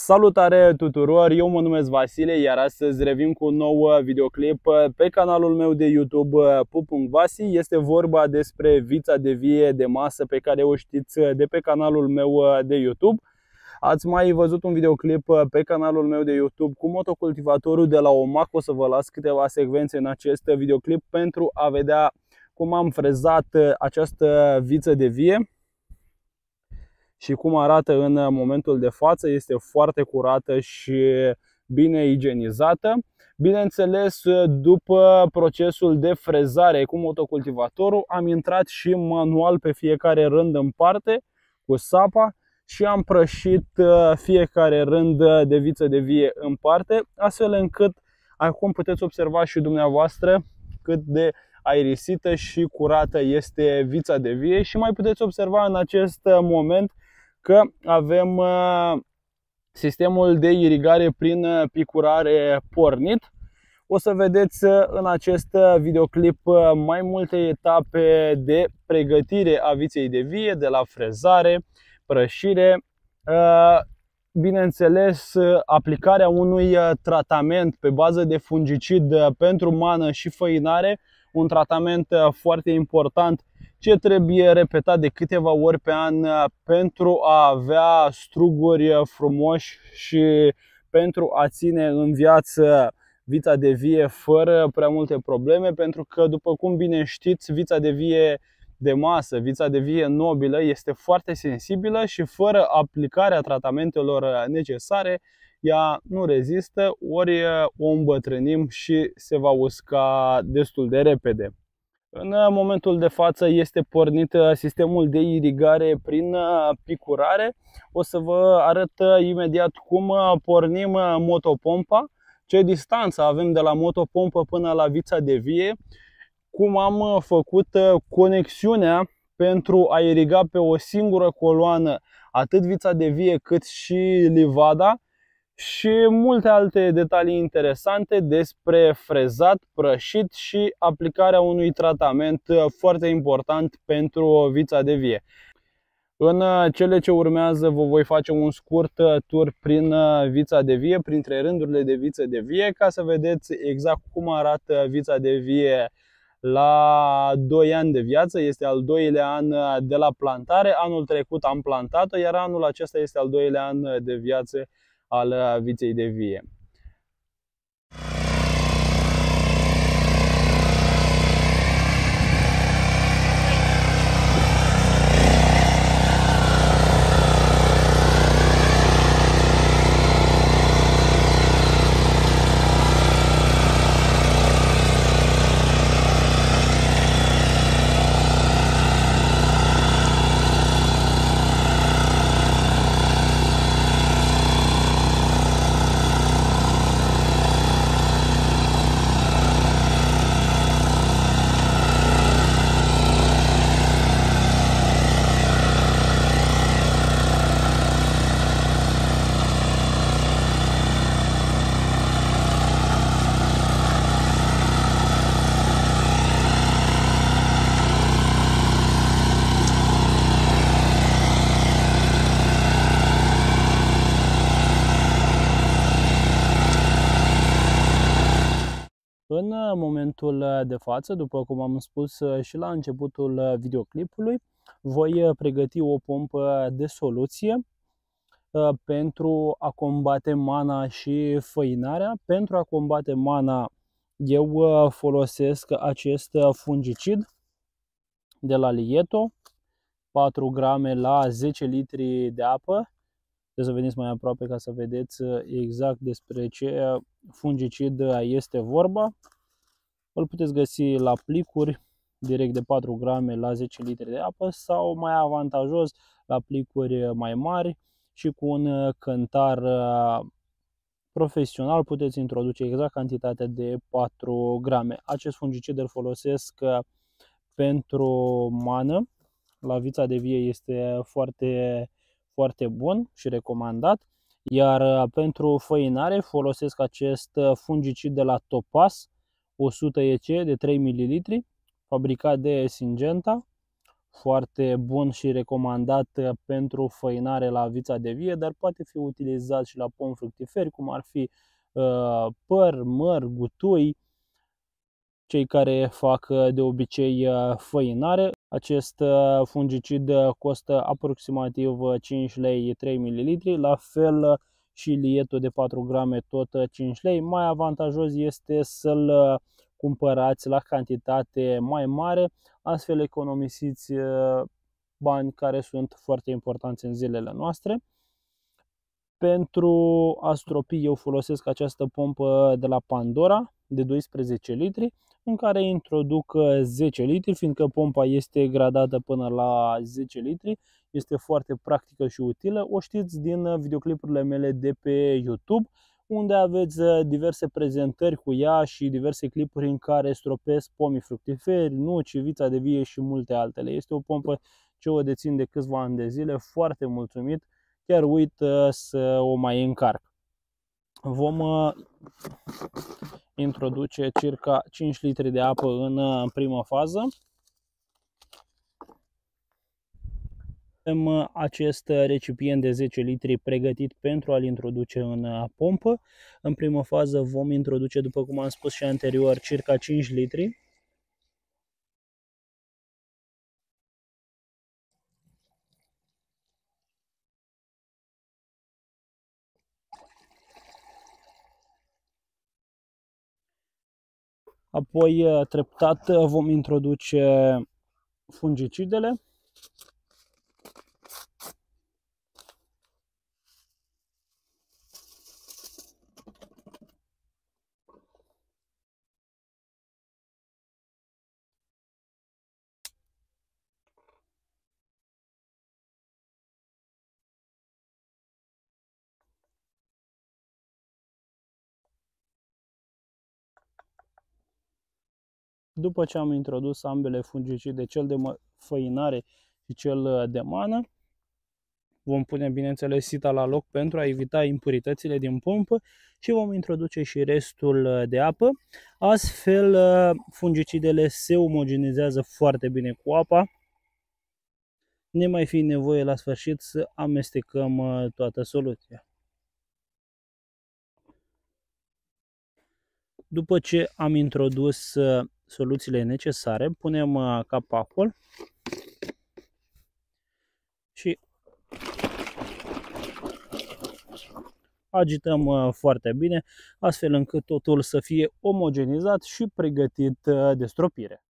Salutare tuturor, eu mă numesc Vasile, iar astăzi revin cu un nou uh, videoclip uh, pe canalul meu de YouTube uh, Pup.vasi. Este vorba despre vița de vie de masă pe care o știți de pe canalul meu de YouTube. Ați mai văzut un videoclip pe canalul meu de YouTube cu motocultivatorul de la OMAC. O să vă las câteva secvențe în acest videoclip pentru a vedea cum am frezat această viță de vie și cum arată în momentul de față. Este foarte curată și bine igienizată. Bineînțeles, după procesul de frezare cu motocultivatorul, am intrat și manual pe fiecare rând în parte cu sapa și am prășit uh, fiecare rând de viță de vie în parte, astfel încât acum puteți observa și dumneavoastră cât de aerisită și curată este vița de vie și mai puteți observa în acest moment că avem uh, sistemul de irigare prin uh, picurare pornit. O să vedeți uh, în acest videoclip mai multe etape de pregătire a viței de vie, de la frezare, prășire, bineînțeles aplicarea unui tratament pe bază de fungicid pentru mană și făinare, un tratament foarte important ce trebuie repetat de câteva ori pe an uh, pentru a avea struguri uh, frumoși și pentru a ține în viață vița de vie fără prea multe probleme, pentru că, după cum bine știți, vița de vie de masă, vița de vie nobilă, este foarte sensibilă și fără aplicarea tratamentelor uh, necesare, ea nu rezistă, ori o îmbătrânim și se va usca destul de repede. În uh, momentul de față este pornit uh, sistemul de irigare prin uh, picurare. O să vă arăt imediat cum pornim motopompa, ce distanță avem de la motopompă până la vița de vie, cum am făcut conexiunea pentru a iriga pe o singură coloană atât vița de vie cât și livada și multe alte detalii interesante despre frezat, prășit și aplicarea unui tratament uh, foarte important pentru vița de vie. În uh, cele ce urmează vă voi face un scurt uh, tur prin vița de vie, printre rândurile de viță de vie, ca să vedeți exact cum arată vița de vie la 2 ani de viață, este al doilea an de la plantare. Anul trecut am plantat-o, iar anul acesta este al doilea an de viață al viței de vie. În uh, momentul uh, de față, după cum am spus uh, și la începutul videoclipului, voi pregăti o pompă de soluție pentru a combate mana și făinarea. Pentru a combate mana, eu folosesc acest fungicid de la Lieto, 4 grame la 10 litri de apă. Trebuie să veniți mai aproape ca să vedeți exact despre ce fungicid este vorba. Îl puteți găsi la plicuri direct de 4 grame la 10 litri de apă sau mai avantajos la plicuri mai mari și cu un cântar uh, profesional puteți introduce exact cantitatea de 4 grame. Acest fungicid îl folosesc uh, pentru mană. La vița de vie este foarte, foarte bun și recomandat. Iar uh, pentru făinare folosesc acest fungicid de la Topas 100 EC de 3 ml, fabricat de Syngenta. foarte bun și recomandat pentru făinare la vița de vie, dar poate fi utilizat și la pom fructiferi, cum ar fi uh, păr, măr, gutui, cei care fac de obicei făinare. Acest fungicid costă aproximativ 5 lei 3 ml, la fel și lietul de 4 grame tot 5 lei. Mai avantajos este să-l cumpărați la cantitate mai mare, astfel economisiți uh, bani care sunt foarte importanți în zilele noastre. Pentru a stropi eu folosesc această pompă de la Pandora de 12 litri în care introduc 10 uh, litri, fiindcă pompa este gradată până la 10 litri, este foarte practică și utilă. O știți din uh, videoclipurile mele de pe YouTube, unde aveți uh, diverse prezentări cu ea și diverse clipuri în care stropesc pomii fructiferi, nuci, vița de vie și multe altele. Este o pompă ce o dețin de câțiva ani de zile, foarte mulțumit, chiar uit să o mai încarc. Vom introduce circa 5 litri de apă în, în prima fază. Avem uh, acest recipient de 10 litri pregătit pentru a-l introduce în uh, pompă. În prima fază vom introduce, după cum am spus și anterior, circa 5 litri. Apoi, uh, treptat, uh, vom introduce fungicidele. După ce am introdus ambele fungicide, cel de făinare și cel uh, de mană, vom pune bineînțeles sita la loc pentru a evita impuritățile din pompă și vom introduce și restul uh, de apă. Astfel uh, fungicidele se omogenizează foarte bine cu apa, ne mai fi nevoie la sfârșit să amestecăm toată soluția. După ce am introdus soluțiile necesare, punem uh, capacul și agităm uh, foarte bine, astfel încât totul să fie omogenizat și pregătit uh, de stropire.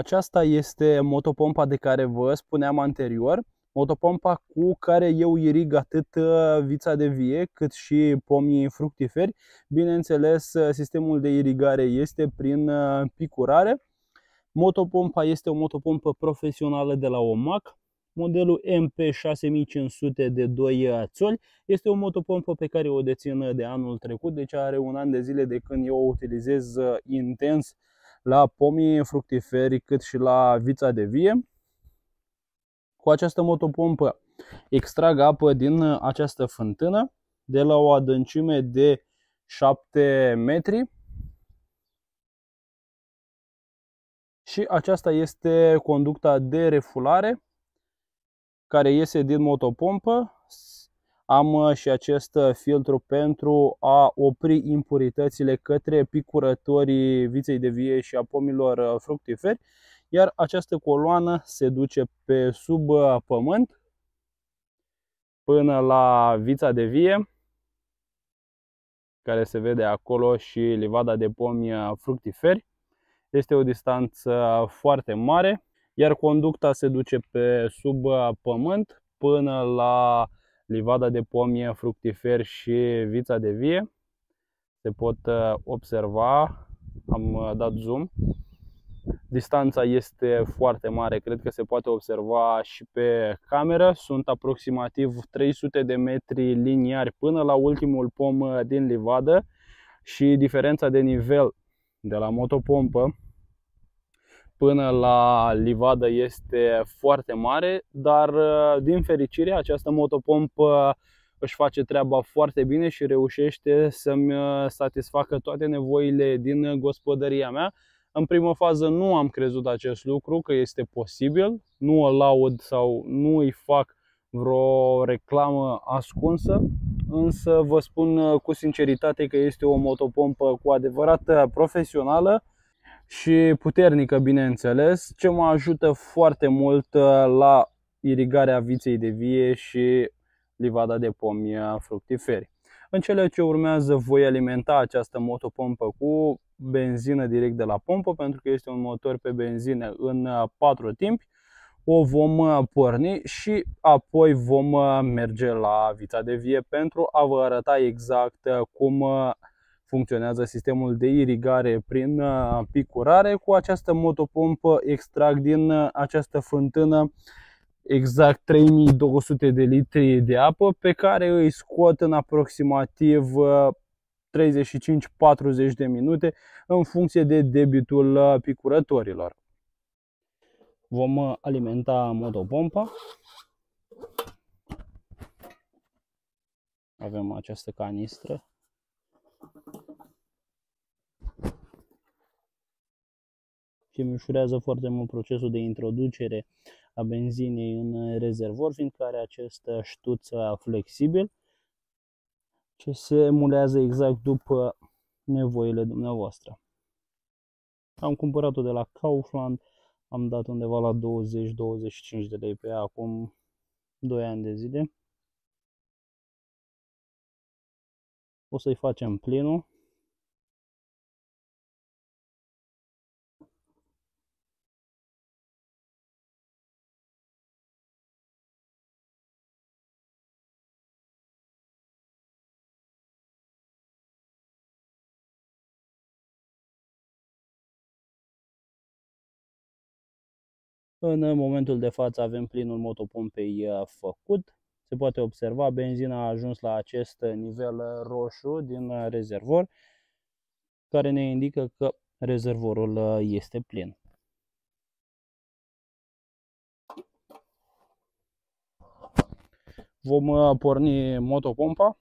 Aceasta este motopompa de care vă spuneam anterior, motopompa cu care eu irig atât uh, vița de vie cât și pomii fructiferi. Bineînțeles, uh, sistemul de irigare este prin uh, picurare. Motopompa este o motopompă profesională de la OMAC, modelul MP6500 de 2 țoli. Este o motopompă pe care o dețin de anul trecut, deci are un an de zile de când eu o utilizez intens la pomii fructiferi cât și la vița de vie. Cu această motopompă extrag apă din această fântână de la o adâncime de 7 metri și aceasta este conducta de refulare care iese din motopompă. Am și acest filtru pentru a opri impuritățile către picurătorii viței de vie și a pomilor fructiferi iar această coloană se duce pe sub uh, pământ până la vița de vie care se vede acolo și livada de pomi uh, fructiferi. Este o distanță foarte mare, iar conducta se duce pe sub uh, pământ până la livada de pomi fructiferi și vița de vie. Se pot observa, am dat zoom, Distanța este foarte mare, cred că se poate observa și pe cameră. Sunt aproximativ 300 de metri liniari până la ultimul pom din livadă și diferența de nivel de la motopompă până la livadă este foarte mare, dar din fericire această motopompă își face treaba foarte bine și reușește să-mi satisfacă toate nevoile din gospodăria mea. În primă fază nu am crezut acest lucru, că este posibil, nu o laud sau nu îi fac vreo reclamă ascunsă, însă vă spun uh, cu sinceritate că este o motopompă cu adevărat uh, profesională și puternică, bineînțeles, ce mă ajută foarte mult uh, la irigarea viței de vie și livada de pomi fructiferi. În cele ce urmează voi alimenta această motopompă cu benzină direct de la pompă pentru că este un motor pe benzină în 4 uh, timpi. O vom uh, porni și apoi vom uh, merge la vița de vie pentru a vă arăta exact cum funcționează sistemul de irigare prin picurare. Cu această motopompă extrag din această fântână exact 3200 de litri de apă pe care îi scot în aproximativ 35-40 de minute în funcție de debitul uh, picurătorilor. Vom uh, alimenta motopompa. Avem această canistră. Și îmi ușurează foarte mult procesul de introducere a benzinei în rezervor, fiindcă are acest ștuț flexibil ce se emulează exact după nevoile dumneavoastră. Am cumpărat-o de la Kaufland, am dat undeva la 20-25 de lei pe ea acum 2 ani de zile. O să-i facem plinul. În momentul de față avem plinul motopompei uh, făcut. Se poate observa, benzina a ajuns la acest nivel uh, roșu din uh, rezervor, care ne indică că rezervorul este plin. Vom porni motopompa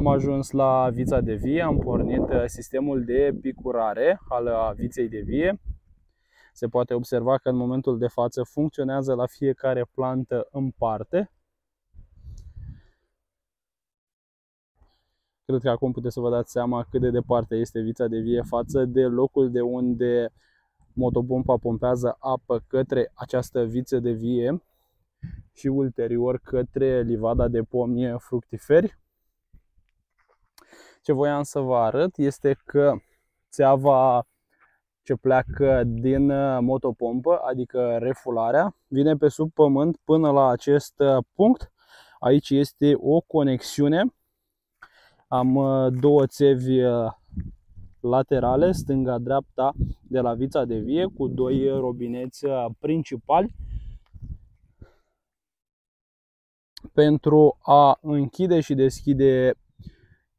Am ajuns la vița de vie, am pornit uh, sistemul de picurare al uh, viței de vie. se poate observa că în momentul de față funcționează la fiecare plantă în parte. Cred că acum puteți să vă dați seama cât de departe este vița de vie față de locul de unde motopompa pompează apă către această viță de vie și ulterior către livada de pomi fructiferi. Ce voiam să vă arăt este că țeava ce pleacă din motopompă, adică refularea, vine pe sub pământ până la acest punct. Aici este o conexiune. Am două țevi laterale, stânga-dreapta, de la vița de vie, cu doi robineți principali pentru a închide și deschide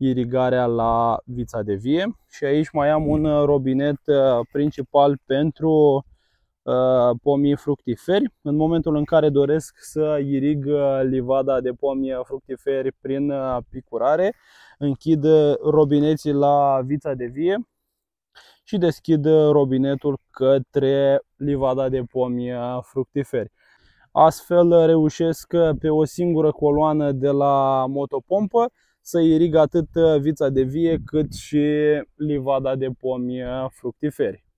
irigarea la vița de vie și aici mai am un robinet uh, principal pentru uh, pomii fructiferi. În momentul în care doresc să irig uh, livada de pomi fructiferi prin picurare, închid robineții la vița de vie și deschid robinetul către livada de pomi fructiferi. Astfel reușesc pe o singură coloană de la motopompă să irig atât vița de vie cât și livada de pomi fructiferi.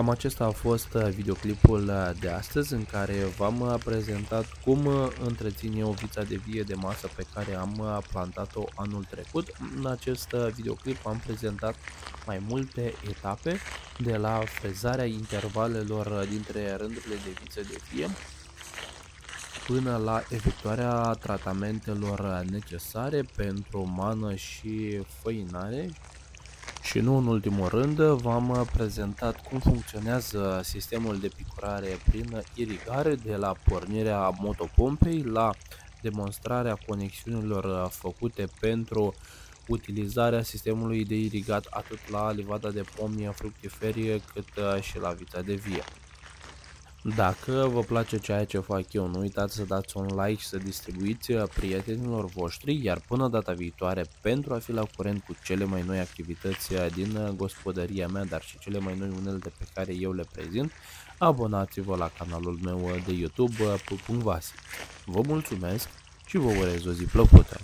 Cam acesta a fost uh, videoclipul uh, de astăzi în care v-am uh, prezentat cum întrețin eu vița de vie de masă pe care am plantat-o anul trecut. În acest videoclip am prezentat mai multe etape de la frezarea intervalelor dintre rândurile de viță de vie până la efectuarea tratamentelor necesare pentru mană și făinare și nu în ultimul rând, v-am prezentat cum funcționează sistemul de picurare prin irigare de la pornirea motopompei la demonstrarea conexiunilor făcute pentru utilizarea sistemului de irigat atât la livada de pomi fructiferi cât și la vița de vie. Dacă vă place ceea ce fac eu, nu uitați să dați un like și să distribuiți uh, prietenilor voștri, iar până data viitoare, pentru a fi la curent cu cele mai noi activități uh, din uh, gospodăria mea, dar și cele mai noi unelte pe care eu le prezint, abonați-vă la canalul meu de YouTube, Pupunvasi. Vă mulțumesc și vă urez o zi plăcută!